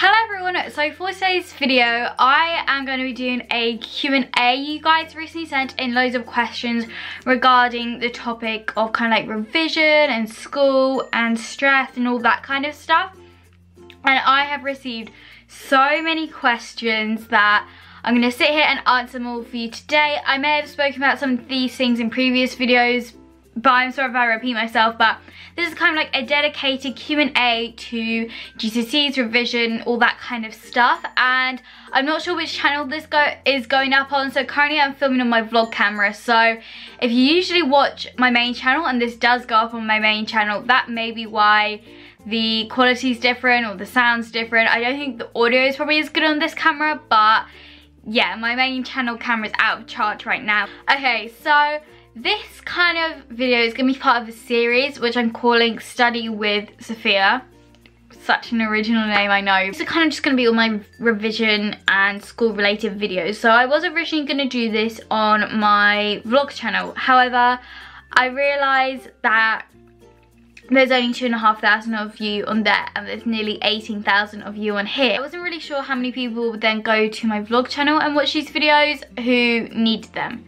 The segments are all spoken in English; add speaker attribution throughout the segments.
Speaker 1: Hello everyone, so for today's video, I am going to be doing a Q&A. You guys recently sent in loads of questions regarding the topic of kind of like revision and school and stress and all that kind of stuff. And I have received so many questions that I'm going to sit here and answer them all for you today. I may have spoken about some of these things in previous videos, but I'm sorry if I repeat myself, but this is kind of like a dedicated Q&A to GCSEs, revision, all that kind of stuff. And I'm not sure which channel this go is going up on, so currently I'm filming on my vlog camera. So if you usually watch my main channel, and this does go up on my main channel, that may be why the quality is different or the sound's different. I don't think the audio is probably as good on this camera, but yeah, my main channel camera is out of charge right now. Okay, so this kind of video is going to be part of a series which I'm calling Study with Sophia. Such an original name, I know. It's kind of just going to be all my revision and school related videos. So I was originally going to do this on my vlog channel. However, I realised that there's only two and a half thousand of you on there and there's nearly 18,000 of you on here. I wasn't really sure how many people would then go to my vlog channel and watch these videos who need them.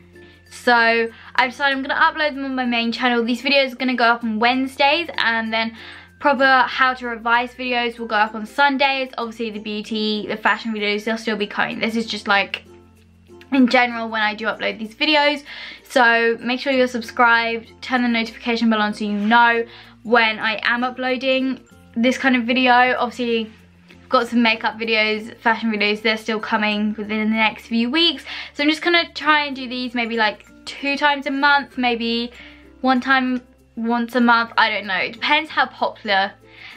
Speaker 1: So I decided I'm going to upload them on my main channel. These videos are going to go up on Wednesdays and then proper how to revise videos will go up on Sundays. Obviously the beauty, the fashion videos, they'll still be coming. This is just like in general when I do upload these videos. So make sure you're subscribed, turn the notification bell on so you know when I am uploading this kind of video. Obviously got some makeup videos, fashion videos, they're still coming within the next few weeks. So I'm just gonna try and do these maybe like two times a month, maybe one time once a month, I don't know. It depends how popular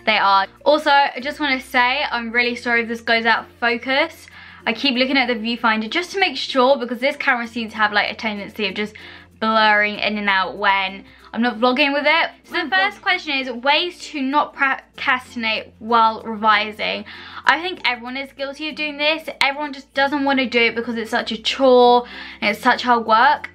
Speaker 1: they are. Also, I just wanna say, I'm really sorry if this goes out of focus. I keep looking at the viewfinder just to make sure because this camera seems to have like a tendency of just blurring in and out when I'm not vlogging with it. So the first question is ways to not procrastinate while revising. I think everyone is guilty of doing this. Everyone just doesn't want to do it because it's such a chore and it's such hard work.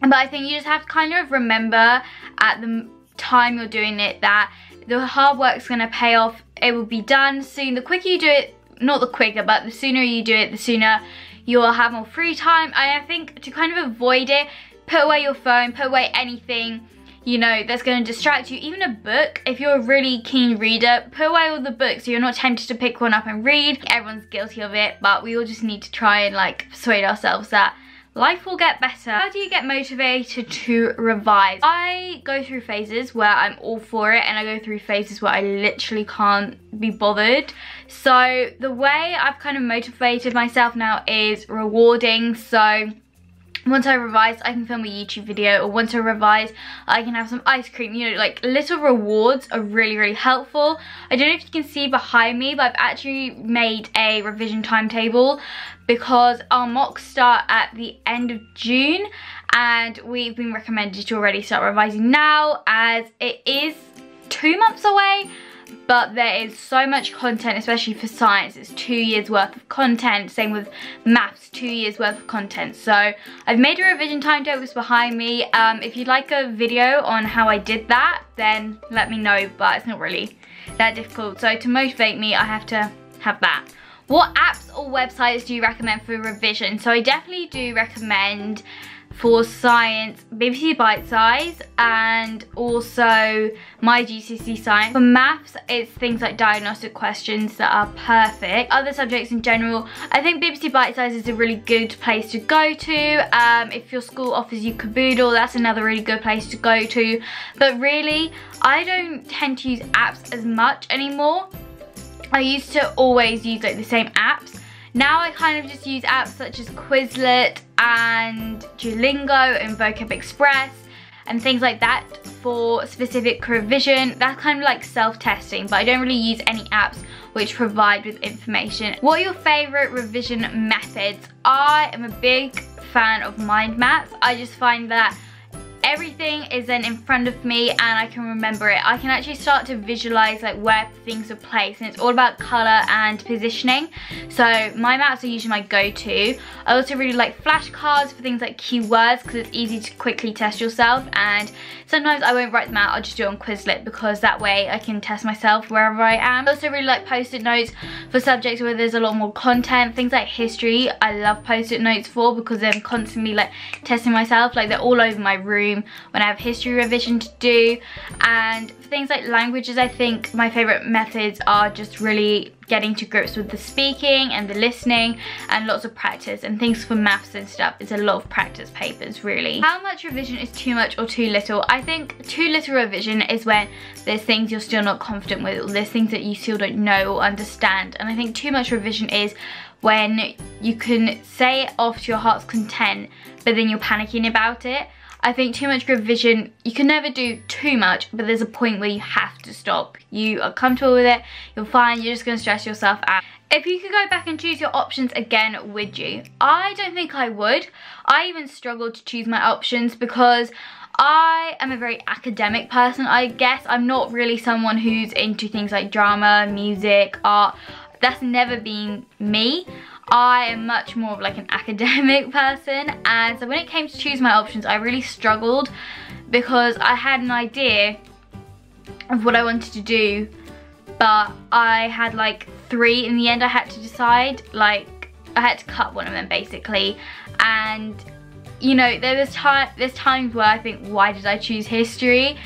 Speaker 1: But I think you just have to kind of remember at the time you're doing it that the hard work's going to pay off. It will be done soon. The quicker you do it, not the quicker, but the sooner you do it, the sooner you'll have more free time. I think to kind of avoid it, put away your phone, put away anything you know, that's going to distract you. Even a book, if you're a really keen reader, put away all the books so you're not tempted to pick one up and read. Everyone's guilty of it, but we all just need to try and like persuade ourselves that life will get better. How do you get motivated to revise? I go through phases where I'm all for it and I go through phases where I literally can't be bothered. So the way I've kind of motivated myself now is rewarding. So once I revise, I can film a YouTube video, or once I revise, I can have some ice cream. You know, like little rewards are really, really helpful. I don't know if you can see behind me, but I've actually made a revision timetable because our mocks start at the end of June and we've been recommended to already start revising now as it is two months away but there is so much content, especially for science. It's two years worth of content. Same with maths, two years worth of content. So I've made a revision timetables behind me. Um, if you'd like a video on how I did that, then let me know, but it's not really that difficult. So to motivate me, I have to have that. What apps or websites do you recommend for revision? So I definitely do recommend for science, BBC Bitesize and also my GCSE science. For maths, it's things like diagnostic questions that are perfect. Other subjects in general, I think BBC Bitesize is a really good place to go to. Um, if your school offers you Kerboodle, that's another really good place to go to. But really, I don't tend to use apps as much anymore. I used to always use like the same apps. Now I kind of just use apps such as Quizlet and Duolingo and Vocab Express and things like that for specific revision. That's kind of like self-testing, but I don't really use any apps which provide with information. What are your favorite revision methods? I am a big fan of mind maps. I just find that everything is then in front of me and I can remember it. I can actually start to visualize like where things are placed and it's all about color and positioning. So my maps are usually my go-to. I also really like flashcards for things like keywords because it's easy to quickly test yourself and sometimes I won't write them out, I'll just do it on Quizlet because that way I can test myself wherever I am. I also really like post-it notes for subjects where there's a lot more content. Things like history, I love post-it notes for because I'm constantly like testing myself. Like they're all over my room when I have history revision to do. And for things like languages, I think my favorite methods are just really getting to grips with the speaking and the listening and lots of practice and things for maths and stuff is a lot of practice papers really how much revision is too much or too little i think too little revision is when there's things you're still not confident with or there's things that you still don't know or understand and i think too much revision is when you can say it off to your heart's content but then you're panicking about it I think too much revision, you can never do too much, but there's a point where you have to stop. You are comfortable with it, you're fine, you're just gonna stress yourself out. If you could go back and choose your options again, would you? I don't think I would. I even struggled to choose my options because I am a very academic person, I guess. I'm not really someone who's into things like drama, music, art. That's never been me. I am much more of like an academic person and so when it came to choose my options I really struggled because I had an idea of what I wanted to do but I had like three in the end I had to decide like I had to cut one of them basically. And you know there's time there's times where I think why did I choose history?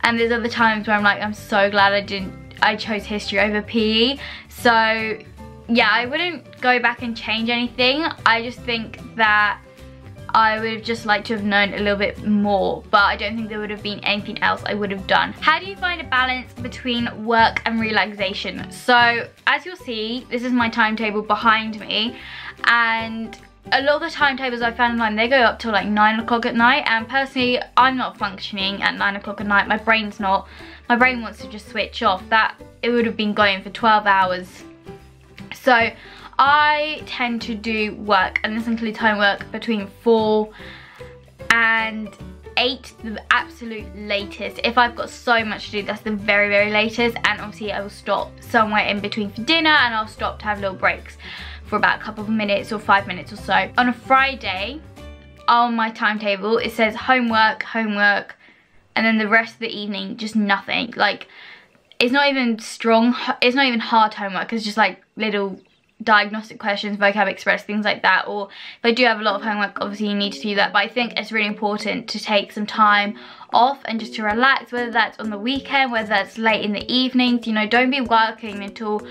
Speaker 1: And there's other times where I'm like I'm so glad I didn't I chose history over PE so yeah, I wouldn't go back and change anything. I just think that I would have just liked to have known a little bit more, but I don't think there would have been anything else I would have done. How do you find a balance between work and relaxation? So, as you'll see, this is my timetable behind me, and a lot of the timetables I found online, they go up till like 9 o'clock at night, and personally, I'm not functioning at 9 o'clock at night. My brain's not. My brain wants to just switch off. That, it would have been going for 12 hours so I tend to do work, and this includes homework, between 4 and 8, the absolute latest. If I've got so much to do, that's the very, very latest. And obviously I will stop somewhere in between for dinner and I'll stop to have little breaks for about a couple of minutes or five minutes or so. On a Friday, on my timetable, it says homework, homework, and then the rest of the evening, just nothing. Like, it's not even strong, it's not even hard homework, it's just like little diagnostic questions, vocab express, things like that. Or if I do have a lot of homework, obviously you need to do that. But I think it's really important to take some time off and just to relax, whether that's on the weekend, whether that's late in the evenings. You know, don't be working until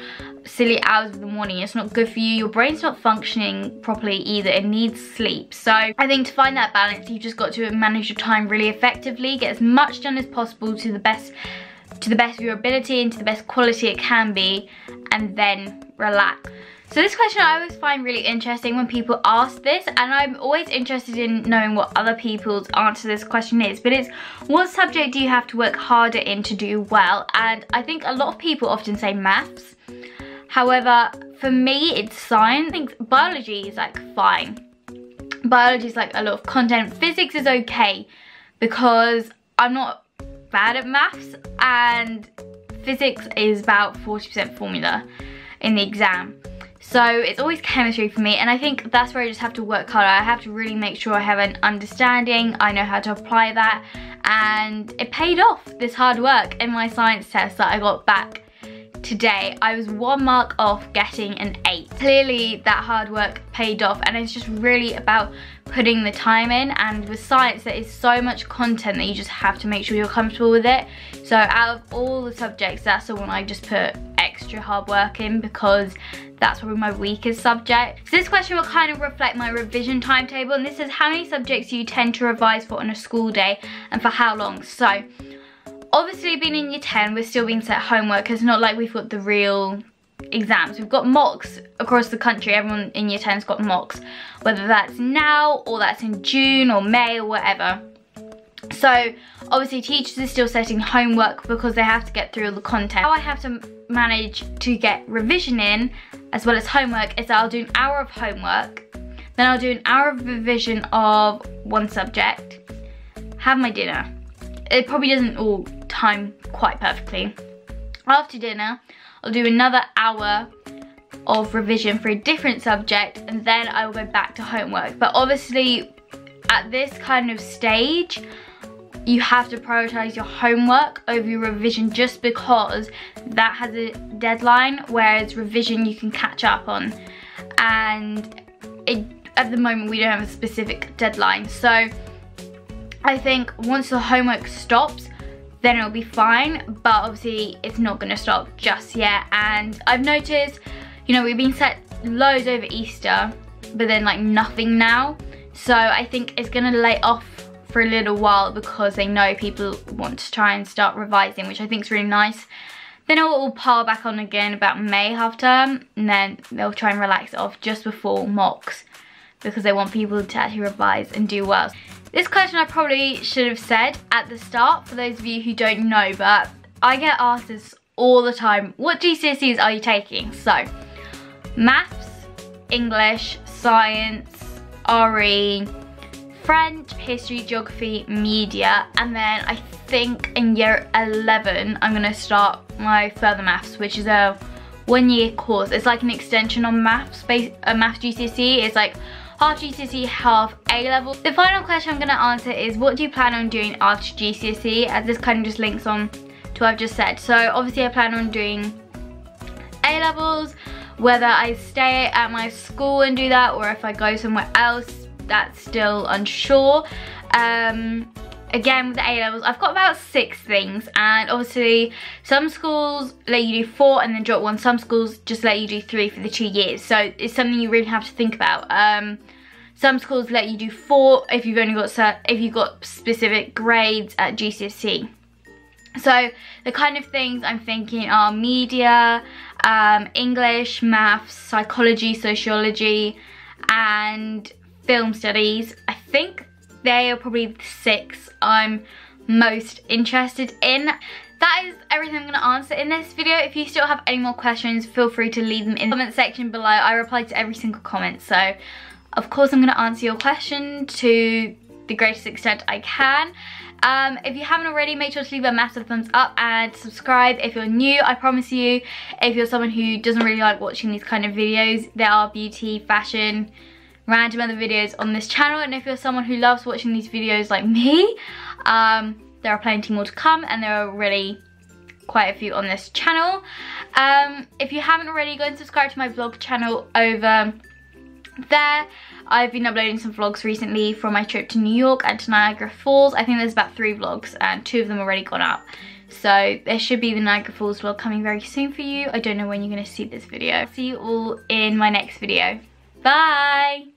Speaker 1: silly hours of the morning. It's not good for you. Your brain's not functioning properly either. It needs sleep. So I think to find that balance, you've just got to manage your time really effectively, get as much done as possible to the best to the best of your ability and to the best quality it can be and then relax. So this question I always find really interesting when people ask this and I'm always interested in knowing what other people's answer to this question is but it's what subject do you have to work harder in to do well? And I think a lot of people often say maths. However for me it's science. I think biology is like fine. Biology is like a lot of content. Physics is okay because I'm not bad at maths and physics is about 40% formula in the exam. So it's always chemistry for me and I think that's where I just have to work harder. I have to really make sure I have an understanding, I know how to apply that and it paid off this hard work in my science test that I got back today. I was one mark off getting an eight. Clearly that hard work paid off and it's just really about putting the time in and with science there is so much content that you just have to make sure you're comfortable with it. So out of all the subjects that's the one I just put extra hard work in because that's probably my weakest subject. So this question will kind of reflect my revision timetable and this is how many subjects you tend to revise for on a school day and for how long. So obviously being in year 10 we're still being set homework it's not like we've got the real exams. We've got mocks across the country. Everyone in year 10's got mocks, whether that's now or that's in June or May or whatever. So obviously teachers are still setting homework because they have to get through all the content. How I have to manage to get revision in as well as homework is that I'll do an hour of homework, then I'll do an hour of revision of one subject, have my dinner. It probably doesn't all time quite perfectly. After dinner, I'll do another hour of revision for a different subject and then I will go back to homework. But obviously at this kind of stage, you have to prioritize your homework over your revision just because that has a deadline, whereas revision you can catch up on. And it, at the moment we don't have a specific deadline. So I think once the homework stops, then it'll be fine. But obviously it's not gonna stop just yet. And I've noticed, you know, we've been set loads over Easter, but then like nothing now. So I think it's gonna lay off for a little while because they know people want to try and start revising, which I think is really nice. Then it will all pile back on again about May half term, and then they'll try and relax off just before mocks because they want people to actually revise and do well. This question I probably should have said at the start for those of you who don't know, but I get asked this all the time. What GCSEs are you taking? So, maths, English, science, RE, French, history, geography, media, and then I think in year 11 I'm gonna start my further maths, which is a one year course. It's like an extension on maths, a uh, maths GCSE. It's like half GCSE, half A-level. The final question I'm gonna answer is what do you plan on doing after GCSE? As this kind of just links on to what I've just said. So obviously I plan on doing A-levels, whether I stay at my school and do that or if I go somewhere else that's still unsure. Um, again with the A-levels, I've got about six things and obviously some schools let you do four and then drop one. Some schools just let you do three for the two years. So it's something you really have to think about. Um, some schools let you do four if you've only got if you've got specific grades at GCSE. So the kind of things I'm thinking are media, um, English, maths, psychology, sociology, and film studies. I think they are probably the six I'm most interested in. That is everything I'm going to answer in this video. If you still have any more questions, feel free to leave them in the comment section below. I reply to every single comment. So, of course, I'm going to answer your question to the greatest extent I can. Um, if you haven't already, make sure to leave a massive thumbs up and subscribe if you're new. I promise you, if you're someone who doesn't really like watching these kind of videos, there are beauty, fashion, random other videos on this channel and if you're someone who loves watching these videos like me um, there are plenty more to come and there are really quite a few on this channel. Um, if you haven't already go and subscribe to my vlog channel over there. I've been uploading some vlogs recently from my trip to New York and to Niagara Falls. I think there's about three vlogs and two of them already gone up. So there should be the Niagara Falls vlog coming very soon for you. I don't know when you're going to see this video. See you all in my next video. Bye